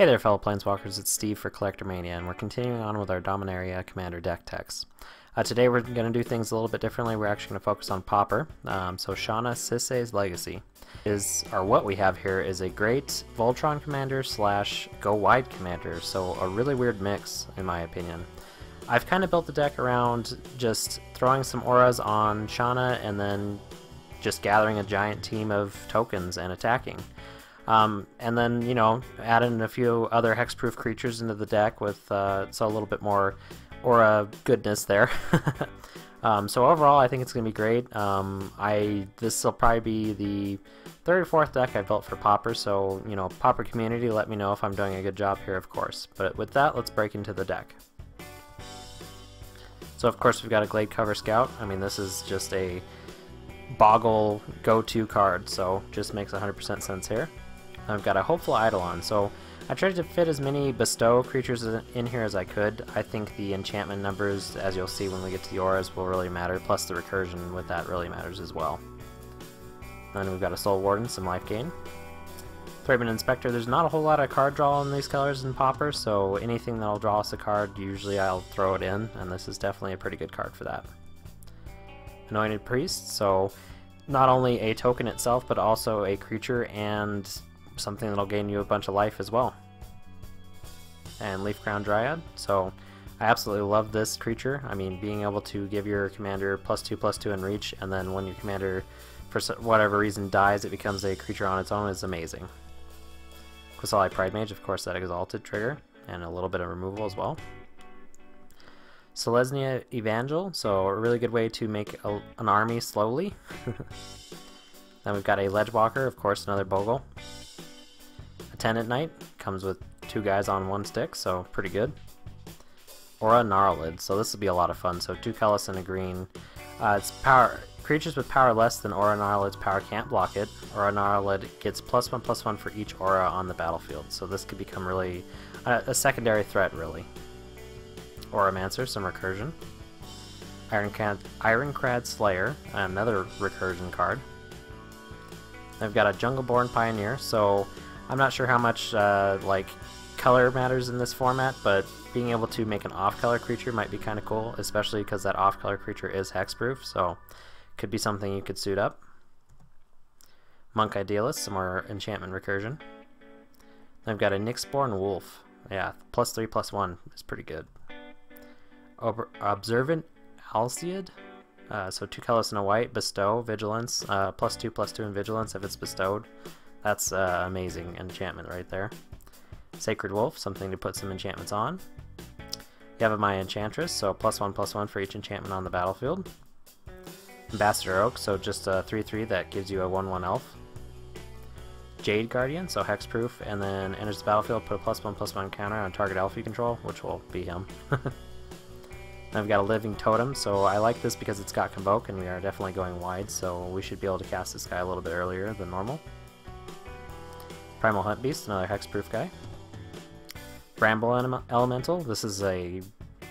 Hey there fellow Planeswalkers, it's Steve for Collector Mania, and we're continuing on with our Dominaria Commander deck techs. Uh, today we're going to do things a little bit differently, we're actually going to focus on Pauper, Um, so Shanna Sisay's Legacy is, or what we have here is a great Voltron Commander slash Go Wide Commander, so a really weird mix in my opinion. I've kind of built the deck around just throwing some auras on Shanna and then just gathering a giant team of tokens and attacking. Um, and then, you know, add in a few other hexproof creatures into the deck with uh, so a little bit more aura goodness there. um, so overall, I think it's going to be great. Um, I This will probably be the third or fourth deck I built for Pauper, so, you know, Pauper community, let me know if I'm doing a good job here, of course. But with that, let's break into the deck. So of course we've got a Gladecover Scout. I mean, this is just a Bogle go-to card, so just makes 100% sense here. I've got a Hopeful Eidolon, so I tried to fit as many bestow creatures in here as I could. I think the enchantment numbers, as you'll see when we get to the auras, will really matter, plus the recursion with that really matters as well. Then we've got a Soul Warden, some life gain. Thraben Inspector, there's not a whole lot of card draw in these colors in Pauper, so anything that'll draw us a card, usually I'll throw it in, and this is definitely a pretty good card for that. Anointed Priest, so not only a token itself, but also a creature and something that'll gain you a bunch of life as well. And Leafcrown Dryad, so I absolutely love this creature. I mean, being able to give your commander plus two plus two in reach, and then when your commander, for whatever reason, dies, it becomes a creature on its own is amazing. Qasali Pridemage, of course, that exalted trigger, and a little bit of removal as well. Selesnya Evangel, so a really good way to make a, an army slowly. then we've got a Ledgewalker, of course, another Bogle. Attended Knight. comes with two guys on one stick, so pretty good. Aura Gnarlid, so this will be a lot of fun. So two colors and a green. Uh, it's power creatures with power less than Aura Gnarlid's power can't block it. Aura Gnarlid gets plus one plus one for each aura on the battlefield, so this could become really a secondary threat, really. Auramancer, some recursion. Ironclad, Ironclad Slayer, another recursion card. I've got a Jungleborn Pioneer, so I'm not sure how much uh, like color matters in this format, but being able to make an off-color creature might be kind of cool, especially because that off-color creature is hexproof, so could be something you could suit up. Monk Idealist, some more enchantment recursion. Then I've got a Nyxborn Wolf. Yeah, plus three, plus one is pretty good. Ob Observant Alseid. Uh, so two colors and a white. Bestow, Vigilance. Uh, plus two, plus two in Vigilance if it's bestowed. That's uh, amazing enchantment right there. Sacred Wolf, something to put some enchantments on. Yavimaya Enchantress, so plus one, plus one for each enchantment on the battlefield. Ambassador Oak, so just a 3-3 that gives you a 1-1 elf. Jade Guardian, so hexproof, and then enters the battlefield, put a plus one, plus one counter on target elf you control, which will be him. I've got a Living Totem, so I like this because it's got Convoke, and we are definitely going wide, so we should be able to cast this guy a little bit earlier than normal. Primal Huntbeast, another hexproof guy. Bramble Elemental, this is a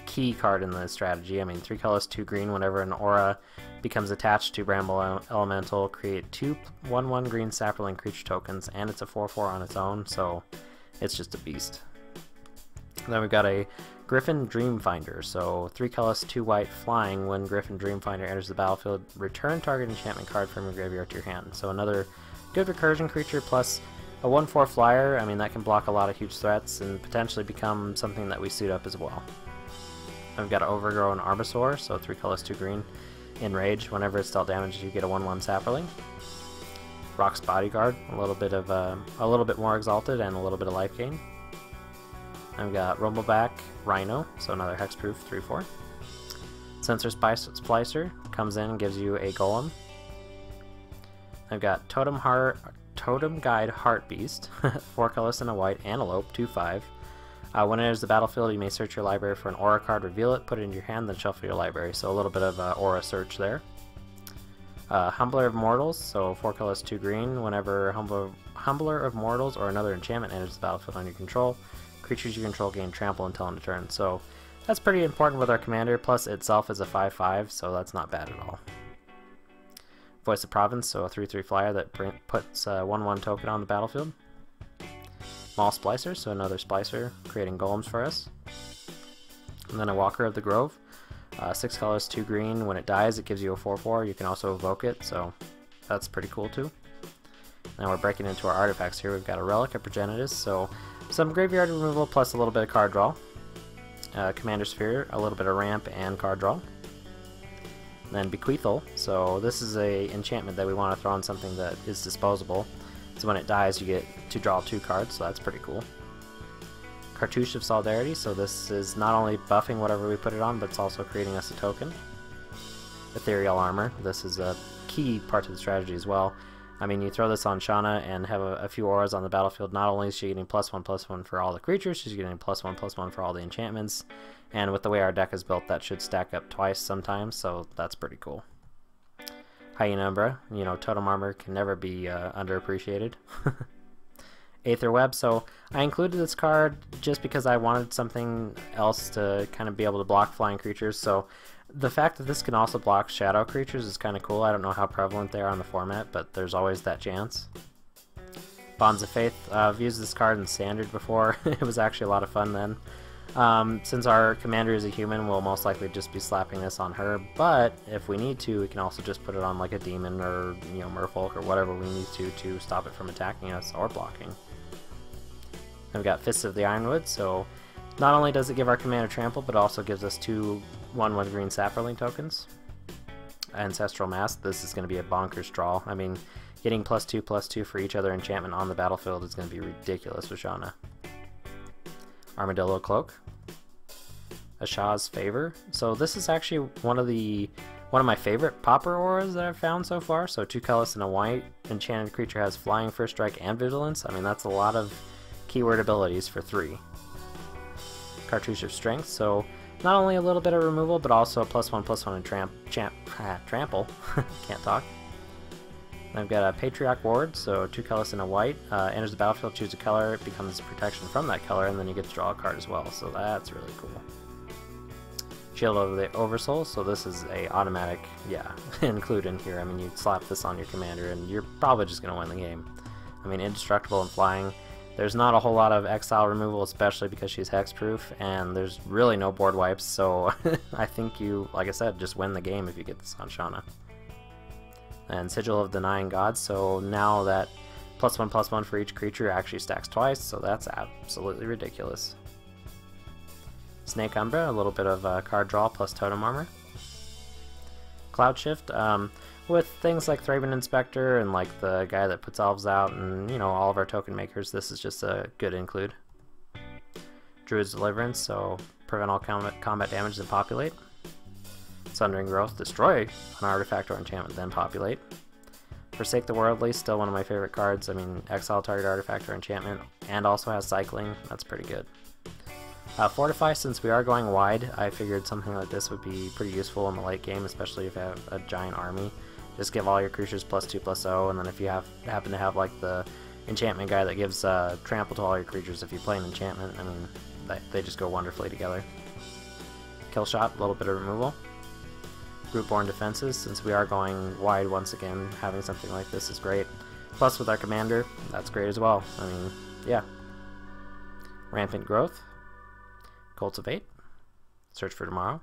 key card in the strategy. I mean, 3 colors, 2 green, whenever an aura becomes attached to Bramble Elemental, create two 1-1 green Saproling creature tokens, and it's a 4-4 on its own, so it's just a beast. then we've got a Griffin Dreamfinder, so 3 colors, 2 white, flying. When Griffin Dreamfinder enters the battlefield, return target enchantment card from your graveyard to your hand. So another good recursion creature plus a 1-4 flyer, I mean that can block a lot of huge threats and potentially become something that we suit up as well. I've got an Overgrown Armasaur, so 3 colors, 2 green. Enrage, whenever it's dealt damage you get a 1-1 Saproling. Rhox Bodyguard, a little bit of uh, a little bit more exalted and a little bit of life gain. I've got Rumbleback Rhino, so another hexproof 3-4. Sensor Splicer comes in and gives you a Golem. I've got Totem Heart Totem-Guide Hartebeest, 4 colors and a white, Antelope, 2-5. Uh, when it enters the battlefield, you may search your library for an aura card, reveal it, put it in your hand, then shuffle your library. So a little bit of uh, aura search there. Uh, Humbler of Mortals, so 4 colors, 2 green. Whenever Humbler, Humbler of Mortals or another enchantment enters the battlefield under your control, creatures you control gain trample until end of turn. So that's pretty important with our commander, plus itself is a 5-5, so that's not bad at all. Voice of Province, so a 3-3 flyer that puts a 1-1 token on the battlefield. Maul Splicer, so another Splicer creating golems for us. And then a Walker of the Grove. Uh, six colors, two green. When it dies, it gives you a 4-4. You can also evoke it, so that's pretty cool too. Now we're breaking into our artifacts here. We've got a Relic of Progenitus, so some graveyard removal plus a little bit of card draw. Uh, Commander Sphere, a little bit of ramp and card draw. Then Bequeathal, so this is a enchantment that we want to throw on something that is disposable. So when it dies, you get to draw two cards, so that's pretty cool. Cartouche of Solidarity, so this is not only buffing whatever we put it on, but it's also creating us a token. Ethereal Armor, this is a key part of the strategy as well. I mean, you throw this on Shauna and have a, a, few auras on the battlefield. Not only is she getting plus one, plus one for all the creatures, she's getting plus one, plus one for all the enchantments. And with the way our deck is built, that should stack up twice sometimes, so that's pretty cool. Hyena Umbra, you know, Totem Armor can never be uh, underappreciated. Aether Web, so I included this card just because I wanted something else to kind of be able to block flying creatures, so the fact that this can also block shadow creatures is kind of cool. I don't know how prevalent they are on the format, but there's always that chance. Bonds of Faith, uh, I've used this card in Standard before. it was actually a lot of fun then. Um, since our commander is a human, we'll most likely just be slapping this on her, but if we need to, we can also just put it on like a demon or, you know, merfolk or whatever we need to to stop it from attacking us or blocking. Then we've got Fists of the Ironwood, so not only does it give our commander trample, but also gives us two 1 1 green Saproling tokens. Ancestral Mask, this is going to be a bonkers draw. I mean, getting plus 2 plus 2 for each other enchantment on the battlefield is going to be ridiculous with Shanna. Armadillo Cloak. Asha's Favor. So this is actually one of the one of my favorite pauper auras that I've found so far. So two colors and a white. Enchanted creature has flying, first strike, and vigilance. I mean, that's a lot of keyword abilities for three. Cartouche of Strength. So not only a little bit of removal, but also a plus one, plus one in tramp, champ, trample. Can't talk. I've got a Pentarch Ward, so two colors and a white. Uh, enters the battlefield, choose a color, it becomes protection from that color, and then you get to draw a card as well, so that's really cool. Shield of the Oversoul, so this is a automatic, yeah, include in here. I mean, you slap this on your commander, and you're probably just going to win the game. I mean, indestructible and flying, there's not a whole lot of exile removal, especially because she's hexproof, and there's really no board wipes, so I think you, like I said, just win the game if you get this on Shanna. And Sigil of Denying Gods, so now that plus one plus one for each creature actually stacks twice, so that's absolutely ridiculous. Snake Umbra, a little bit of uh, card draw plus totem armor. Cloudshift, um, with things like Thraben Inspector and like the guy that puts elves out and, you know, all of our token makers, this is just a good include. Druid's Deliverance, so prevent all combat, combat damage and populate. Sundering Growth, destroy an artifact or enchantment, then populate. Forsake the Worldly, still one of my favorite cards. I mean, exile target artifact or enchantment, and also has cycling. That's pretty good. Uh, Fortify, since we are going wide, I figured something like this would be pretty useful in the late game, especially if you have a giant army. Just give all your creatures plus 2 plus 0, and then if you have happen to have like the enchantment guy that gives uh, trample to all your creatures if you play an enchantment, I mean, they, they just go wonderfully together. Kill shot, a little bit of removal. Rootborn defenses, since we are going wide once again, having something like this is great. Plus with our commander, that's great as well. I mean, yeah. Rampant growth. Cultivate. Search for tomorrow.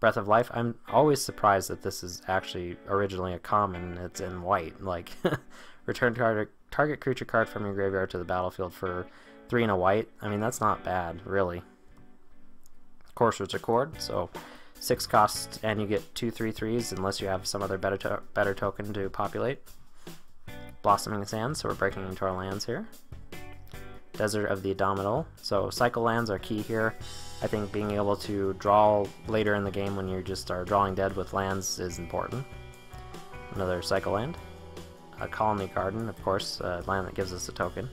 Breath of Life, I'm always surprised that this is actually originally a common. It's in white. Like, return target, target creature card from your graveyard to the battlefield for three and a white. I mean, that's not bad, really. Courser's Accord, so six costs, and you get two three threes unless you have some other better to better token to populate. Blossoming Sands, so we're breaking into our lands here. Desert of the Indomitable, so cycle lands are key here. I think being able to draw later in the game when you just are drawing dead with lands is important. Another cycle land. A Khalni Garden, of course, a land that gives us a token.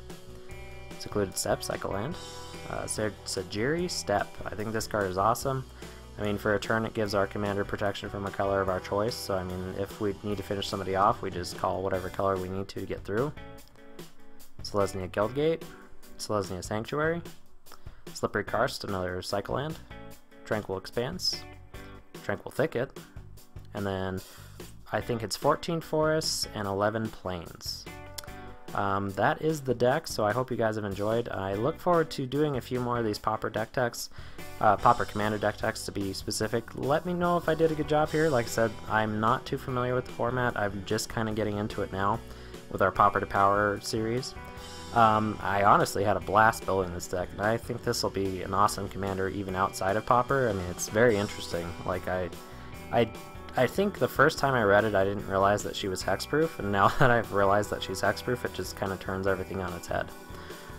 Secluded Steppe, cycle land. Uh, Sejiri Steppe. I think this card is awesome. I mean, for a turn, it gives our commander protection from a color of our choice. So, I mean, if we need to finish somebody off, we just call whatever color we need to to get through. Selesnya Guildgate. Selesnya Sanctuary. Slippery Karst, another Cycle Land. Tranquil Expanse. Tranquil Thicket. And then I think it's 14 forests and 11 plains. um, that is the deck, so I hope you guys have enjoyed. I look forward to doing a few more of these Pauper deck techs, uh, Pauper Commander deck techs to be specific. Let me know if I did a good job here. Like I said, I'm not too familiar with the format. I'm just kind of getting into it now with our Pauper to Power series. Um, I honestly had a blast building this deck, and I think this will be an awesome commander even outside of Pauper. I mean, it's very interesting. Like, I, I I think the first time I read it, I didn't realize that she was hexproof, and now that I've realized that she's hexproof, it just kind of turns everything on its head.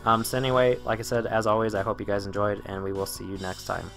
Um, so anyway, like I said, as always, I hope you guys enjoyed, and we will see you next time.